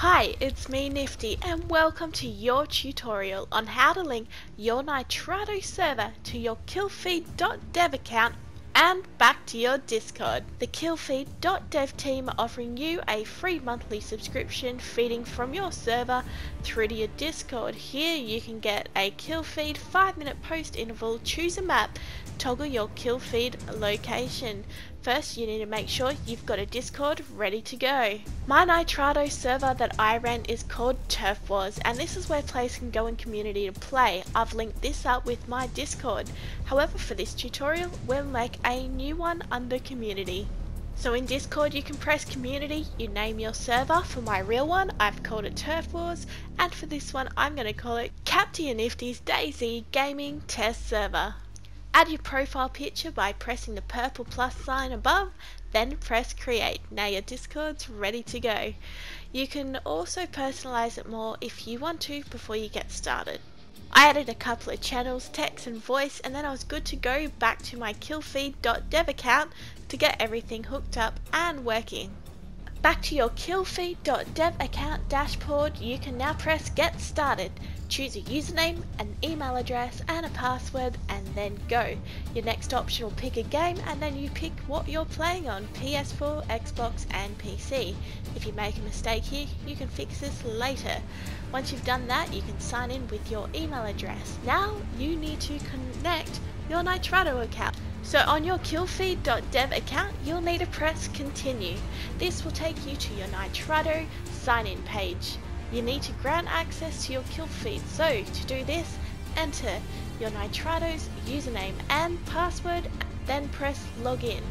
Hi, it's me Nifty and welcome to your tutorial on how to link your Nitrado server to your killfeed.dev account and back to your Discord. The killfeed.dev team are offering you a free monthly subscription feeding from your server through to your Discord. Here you can get a killfeed 5 minute post interval, choose a map, toggle your killfeed location. First, you need to make sure you've got a Discord ready to go. My Nitrado server that I rent is called Turf Wars, and this is where players can go in community to play. I've linked this up with my Discord. However, for this tutorial, we'll make a new one under community. So in Discord you can press community, you name your server. For my real one, I've called it Turf Wars, and for this one I'm going to call it Captain Nifty's DayZ Gaming Test Server. Add your profile picture by pressing the purple plus sign above, then press create. Now your Discord's ready to go. You can also personalize it more if you want to before you get started. I added a couple of channels, text and voice, and then I was good to go back to my killfeed.dev account to get everything hooked up and working. Back to your killfeed.dev account dashboard, you can now press get started. Choose a username, an email address and a password and then go. Your next option will pick a game and then you pick what you're playing on PS4, Xbox and PC. If you make a mistake here, you can fix this later. Once you've done that, you can sign in with your email address. Now you need to connect your Nitrado account. So on your killfeed.dev account, you'll need to press continue. This will take you to your Nitrado sign in page. You need to grant access to your killfeed. So to do this, enter your Nitrado's username and password, then press login.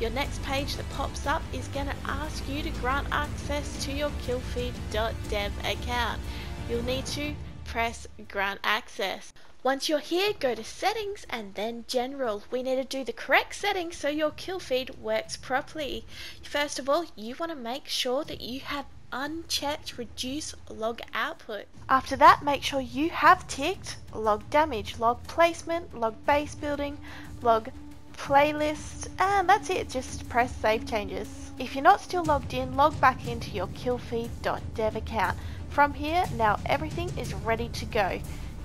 Your next page that pops up is going to ask you to grant access to your killfeed.dev account. You'll need to press grant access. Once you're here, go to settings and then general. We need to do the correct settings so your kill feed works properly. First of all, you want to make sure that you have unchecked reduce log output. After that, make sure you have ticked log damage, log placement, log base building, log player list, and that's it. Just press save changes. If you're not still logged in, log back into your killfeed.dev account. From here, now everything is ready to go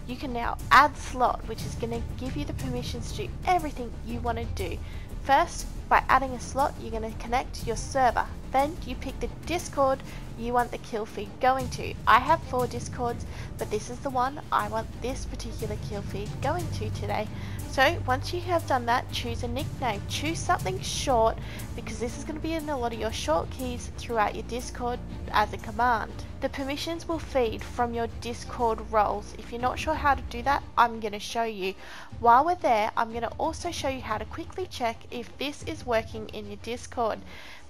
you can now add slot which is going to give you the permissions to do everything you want to do. First, by adding a slot, you're going to connect your server. Then you pick the Discord you want the kill feed going to. I have four Discords, but this is the one I want this particular kill feed going to today. So once you have done that, choose a nickname. Choose something short because this is going to be in a lot of your short keys throughout your Discord as a command. The permissions will feed from your Discord roles. If you're not sure how to do that, I'm going to show you. While we're there, I'm going to also show you how to quickly check if this is working in your Discord.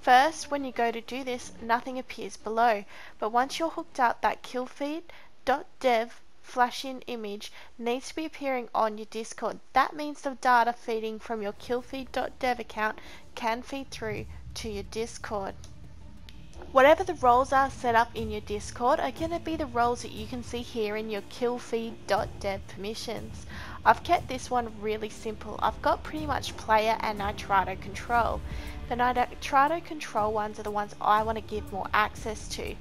First, when you go to do this, nothing appears below, but once you're hooked up, that killfeed.dev flash-in image needs to be appearing on your Discord. That means the data feeding from your killfeed.dev account can feed through to your Discord. Whatever the roles are set up in your Discord are going to be the roles that you can see here in your killfeed.dev permissions. I've kept this one really simple. I've got pretty much player and Nitrado control. The to control ones are the ones I want to give more access to.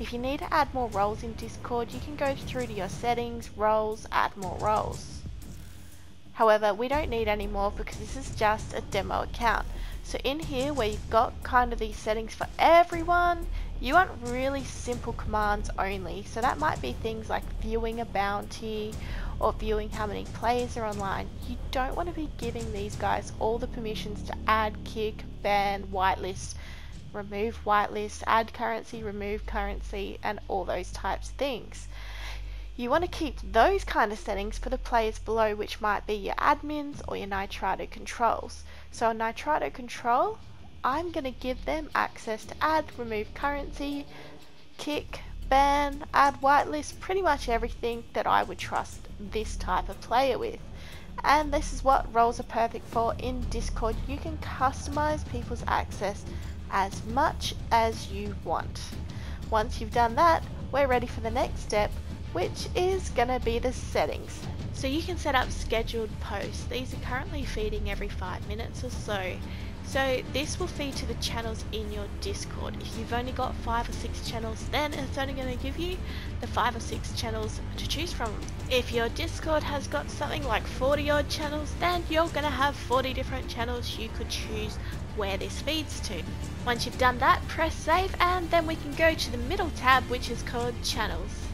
If you need to add more roles in Discord, you can go through to your settings, roles, add more roles. However, we don't need any more because this is just a demo account. So in here where you've got kind of these settings for everyone, you want really simple commands only. So that might be things like viewing a bounty or viewing how many players are online. You don't want to be giving these guys all the permissions to add, kick, ban, whitelist, remove whitelist, add currency, remove currency, and all those types of things. You want to keep those kind of settings for the players below which might be your admins or your Nitrado controls. So a Nitrado control, I'm going to give them access to add, remove currency, kick, ban, add whitelist, pretty much everything that I would trust this type of player with. And this is what roles are perfect for in Discord. You can customize people's access as much as you want. Once you've done that, we're ready for the next step, which is going to be the settings. So you can set up scheduled posts. These are currently feeding every 5 minutes or so. So this will feed to the channels in your Discord. If you've only got five or six channels, then it's only going to give you the five or six channels to choose from. If your Discord has got something like 40 odd channels, then you're going to have 40 different channels you could choose where this feeds to. Once you've done that, press save and then we can go to the middle tab which is called channels.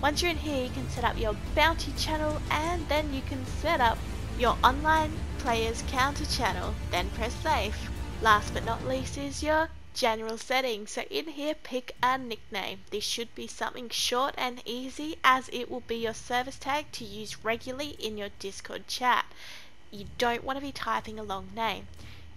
Once you're in here, you can set up your bounty channel and then you can set up your online players counter channel, then press save. Last but not least is your general settings. So in here pick a nickname. This should be something short and easy as it will be your service tag to use regularly in your Discord chat. You don't want to be typing a long name.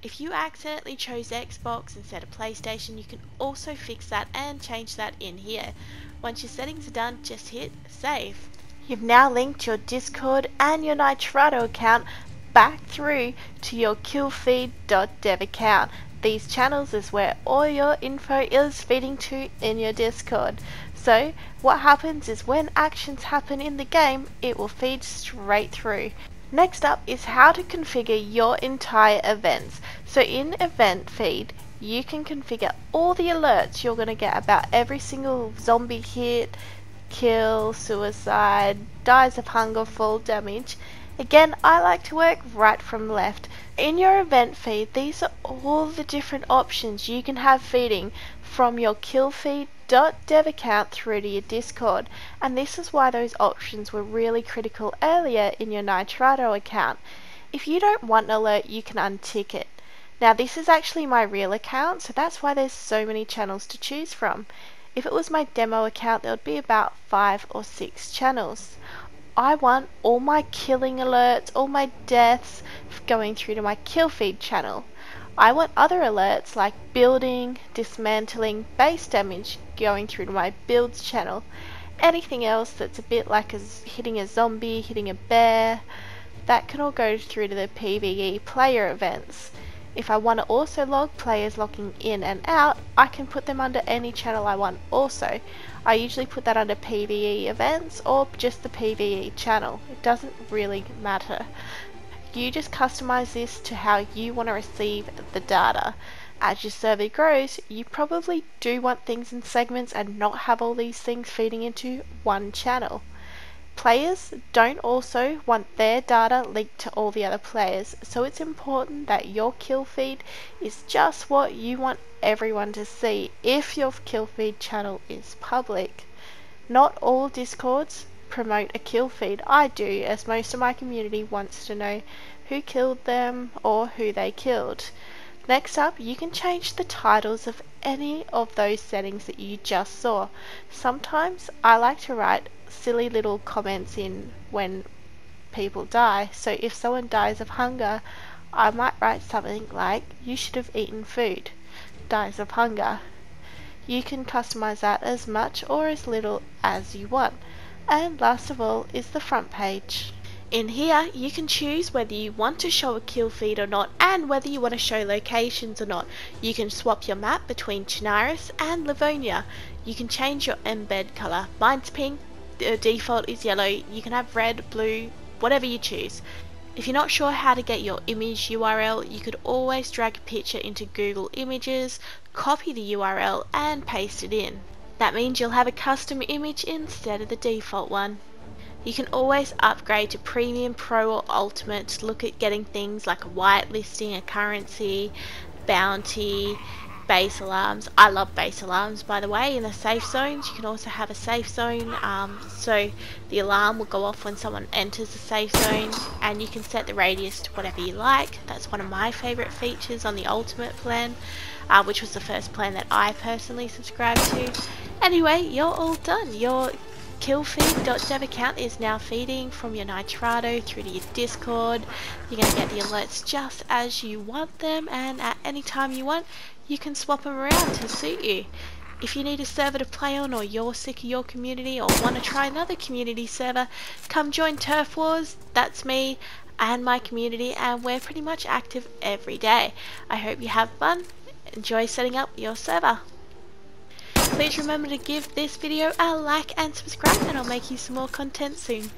If you accidentally chose Xbox instead of PlayStation, you can also fix that and change that in here. Once your settings are done, just hit save. You've now linked your Discord and your Nitrado account back through to your killfeed.dev account. These channels is where all your info is feeding to in your Discord. So what happens is when actions happen in the game, it will feed straight through. Next up is how to configure your entire events. So in event feed, you can configure all the alerts you're going to get about every single zombie hit, kill, suicide, dies of hunger, fall damage. Again, I like to work right from left. In your event feed, these are all the different options you can have feeding from your killfeed.dev account through to your Discord. And this is why those options were really critical earlier in your Nitrado account. If you don't want an alert, you can untick it. Now this is actually my real account, so that's why there's so many channels to choose from. If it was my demo account, there would be about five or six channels. I want all my killing alerts, all my deaths going through to my kill feed channel. I want other alerts like building, dismantling, base damage going through to my builds channel. Anything else that's a bit like a, hitting a zombie, hitting a bear, that can all go through to the PvE player events. If I want to also log players logging in and out, I can put them under any channel I want also. I usually put that under PvE events or just the PvE channel. It doesn't really matter. You just customize this to how you want to receive the data. As your server grows, you probably do want things in segments and not have all these things feeding into one channel. Players don't also want their data leaked to all the other players, so it's important that your kill feed is just what you want everyone to see if your kill feed channel is public. Not all discords promote a kill feed. I do, as most of my community wants to know who killed them or who they killed. Next up, you can change the titles of any of those settings that you just saw. Sometimes I like to write silly little comments in when people die. So if someone dies of hunger, I might write something like, you should have eaten food, dies of hunger. You can customize that as much or as little as you want. And last of all is the front page. In here, you can choose whether you want to show a kill feed or not and whether you want to show locations or not. You can swap your map between Chernarus and Livonia. You can change your embed colour. Mine's pink, the default is yellow. You can have red, blue, whatever you choose. If you're not sure how to get your image URL, you could always drag a picture into Google Images, copy the URL and paste it in. That means you'll have a custom image instead of the default one. You can always upgrade to Premium, Pro or Ultimate to look at getting things like a whitelisting, a currency, bounty, base alarms. I love base alarms by the way in the safe zones. You can also have a safe zone um, so the alarm will go off when someone enters the safe zone and you can set the radius to whatever you like. That's one of my favourite features on the ultimate plan uh, which was the first plan that I personally subscribed to. Anyway, you're all done. Killfeed.dev account is now feeding from your Nitrado through to your Discord. You're going to get the alerts just as you want them and at any time you want you can swap them around to suit you. If you need a server to play on or you're sick of your community or want to try another community server, come join Turf Wars, that's me and my community and we're pretty much active every day. I hope you have fun, enjoy setting up your server. Please remember to give this video a like and subscribe and I'll make you some more content soon.